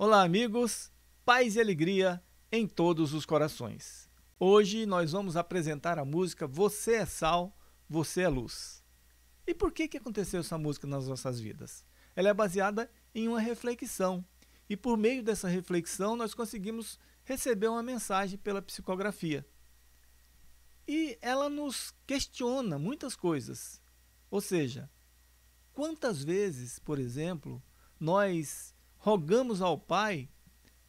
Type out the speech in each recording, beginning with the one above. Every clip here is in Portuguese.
Olá, amigos, paz e alegria em todos os corações. Hoje nós vamos apresentar a música Você é Sal, Você é Luz. E por que, que aconteceu essa música nas nossas vidas? Ela é baseada em uma reflexão. E por meio dessa reflexão nós conseguimos receber uma mensagem pela psicografia. E ela nos questiona muitas coisas. Ou seja, quantas vezes, por exemplo, nós rogamos ao Pai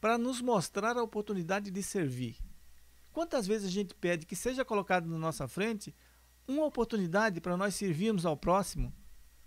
para nos mostrar a oportunidade de servir? Quantas vezes a gente pede que seja colocado na nossa frente uma oportunidade para nós servirmos ao próximo?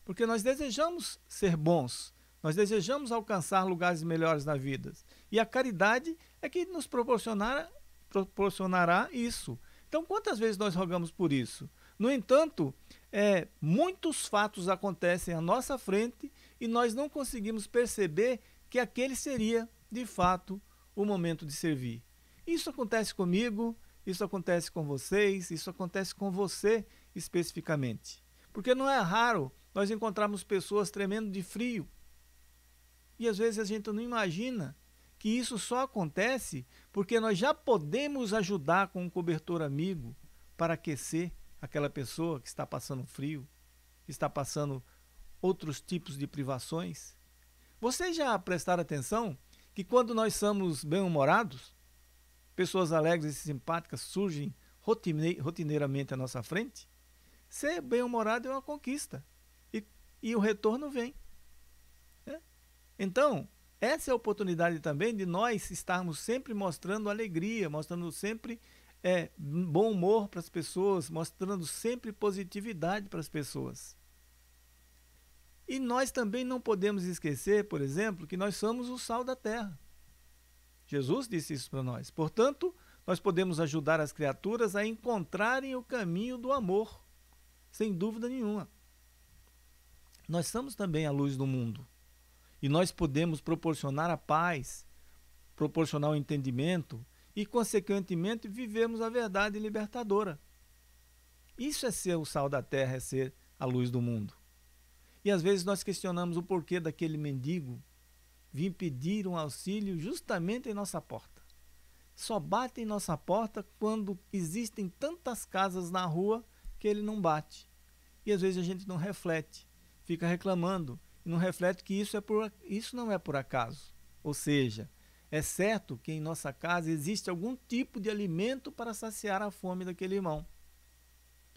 Porque nós desejamos ser bons, nós desejamos alcançar lugares melhores na vida. E a caridade é que nos proporcionará, proporcionará isso. Então, quantas vezes nós rogamos por isso? No entanto, é, muitos fatos acontecem à nossa frente e nós não conseguimos perceber que aquele seria, de fato, o momento de servir. Isso acontece comigo, isso acontece com vocês, isso acontece com você especificamente. Porque não é raro nós encontrarmos pessoas tremendo de frio. E às vezes a gente não imagina que isso só acontece porque nós já podemos ajudar com um cobertor amigo para aquecer aquela pessoa que está passando frio, que está passando outros tipos de privações. Vocês já prestaram atenção que quando nós somos bem-humorados, pessoas alegres e simpáticas surgem rotineiramente à nossa frente? Ser bem-humorado é uma conquista e, e o retorno vem. Né? Então, essa é a oportunidade também de nós estarmos sempre mostrando alegria, mostrando sempre é, bom humor para as pessoas, mostrando sempre positividade para as pessoas. E nós também não podemos esquecer, por exemplo, que nós somos o sal da terra. Jesus disse isso para nós. Portanto, nós podemos ajudar as criaturas a encontrarem o caminho do amor, sem dúvida nenhuma. Nós somos também a luz do mundo. E nós podemos proporcionar a paz, proporcionar o entendimento e, consequentemente, vivemos a verdade libertadora. Isso é ser o sal da terra, é ser a luz do mundo. E às vezes nós questionamos o porquê daquele mendigo vir pedir um auxílio justamente em nossa porta. Só bate em nossa porta quando existem tantas casas na rua que ele não bate. E às vezes a gente não reflete, fica reclamando e não reflete que isso, é por, isso não é por acaso. Ou seja, é certo que em nossa casa existe algum tipo de alimento para saciar a fome daquele irmão.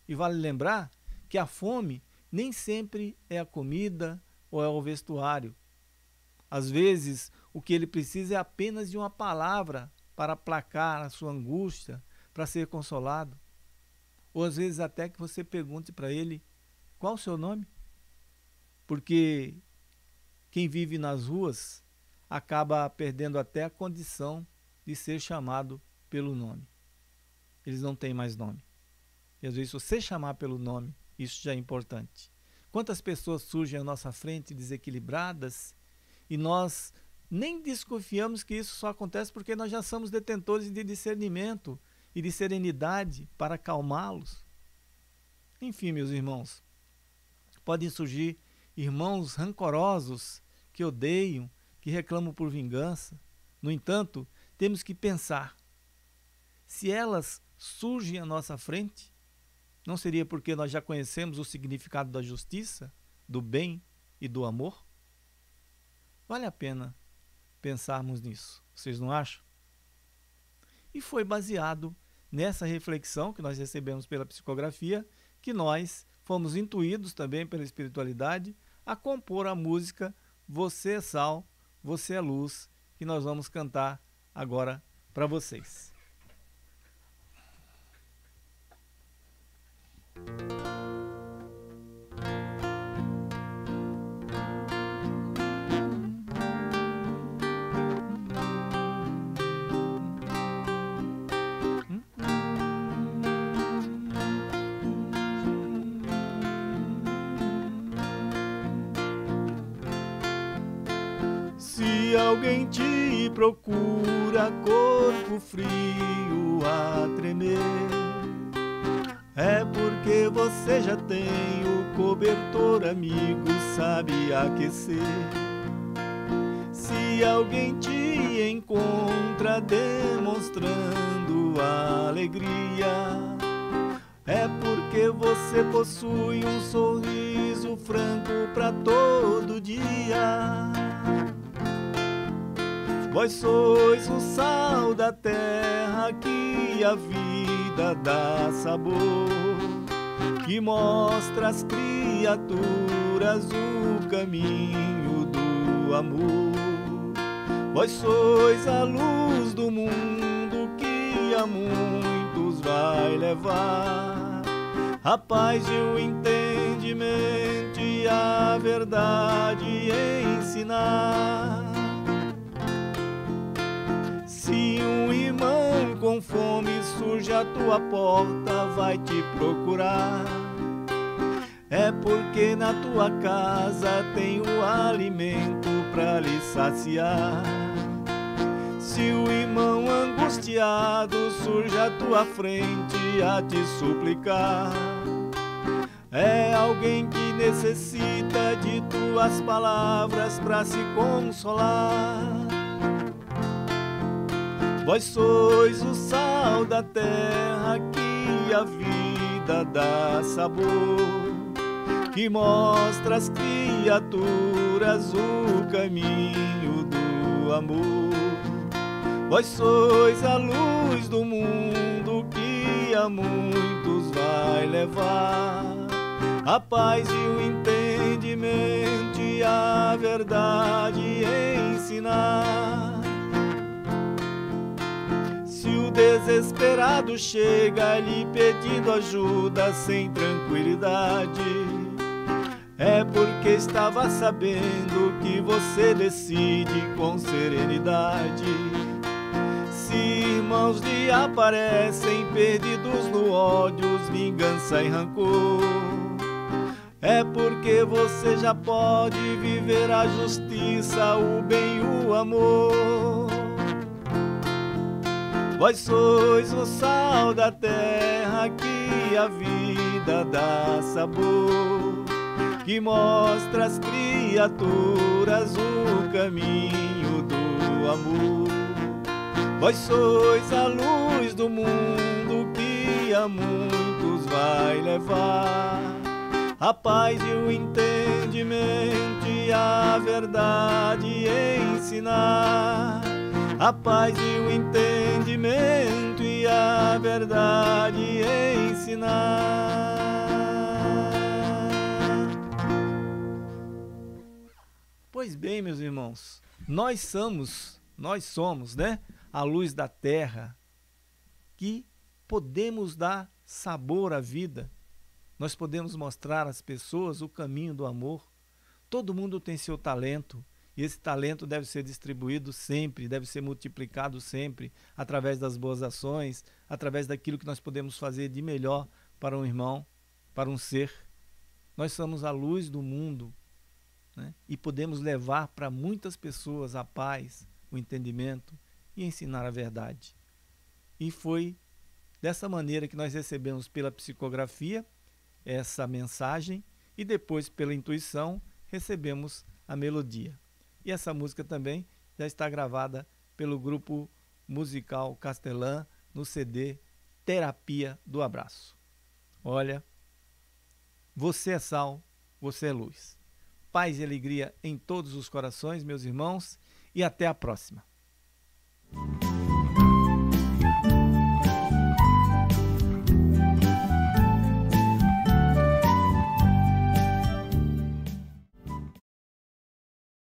E vale lembrar que a fome nem sempre é a comida ou é o vestuário. Às vezes, o que ele precisa é apenas de uma palavra para aplacar a sua angústia, para ser consolado. Ou às vezes até que você pergunte para ele qual o seu nome. Porque quem vive nas ruas acaba perdendo até a condição de ser chamado pelo nome. Eles não têm mais nome. E às vezes você chamar pelo nome, isso já é importante. Quantas pessoas surgem à nossa frente desequilibradas e nós nem desconfiamos que isso só acontece porque nós já somos detentores de discernimento e de serenidade para acalmá-los. Enfim, meus irmãos, podem surgir irmãos rancorosos que odeiam, que reclamam por vingança. No entanto, temos que pensar: se elas surgem à nossa frente, não seria porque nós já conhecemos o significado da justiça, do bem e do amor? Vale a pena pensarmos nisso, vocês não acham? E foi baseado nessa reflexão que nós recebemos pela psicografia que nós fomos intuídos também pela espiritualidade a compor a música Você é Sal, Você é Luz, que nós vamos cantar agora para vocês. Se alguém te procura, corpo frio a tremer, é porque você já tem o cobertor amigo, sabe aquecer. Se alguém te encontra demonstrando alegria, é porque você possui um sorriso franco para todo dia. Vós sois o sal da terra que a vida dá sabor, que mostra às criaturas o caminho do amor. Vós sois a luz do mundo que a muitos vai levar a paz e o entendimento e a verdade ensinar. Um irmão com fome surge à tua porta, vai te procurar. É porque na tua casa tem o alimento para lhe saciar. Se o irmão angustiado surge à tua frente a te suplicar, é alguém que necessita de tuas palavras para se consolar. Vós sois o sal da terra que a vida dá sabor, que mostra às criaturas o caminho do amor. Vós sois a luz do mundo que a muitos vai levar a paz e o entendimento e a verdade ensinar desesperado chega lhe pedindo ajuda sem tranquilidade. É porque estava sabendo que você decide com serenidade. Se irmãos lhe aparecem perdidos no ódio, vingança e rancor. É porque você já pode viver a justiça, o bem e o amor. Vós sois o sal da terra que a vida dá sabor, que mostra às criaturas o caminho do amor. Vós sois a luz do mundo que a muitos vai levar a paz e o entendimento e a verdade ensinar a paz e o entendimento e a verdade ensinar. Pois bem, meus irmãos, nós somos, nós somos, né, a luz da terra que podemos dar sabor à vida. Nós podemos mostrar às pessoas o caminho do amor. Todo mundo tem seu talento e esse talento deve ser distribuído sempre, deve ser multiplicado sempre, através das boas ações, através daquilo que nós podemos fazer de melhor para um irmão, para um ser. Nós somos a luz do mundo né? e podemos levar para muitas pessoas a paz, o entendimento e ensinar a verdade. E foi dessa maneira que nós recebemos pela psicografia essa mensagem e depois pela intuição recebemos a melodia. E essa música também já está gravada pelo grupo musical Castelã no CD Terapia do Abraço. Olha, você é sal, você é luz. Paz e alegria em todos os corações, meus irmãos, e até a próxima.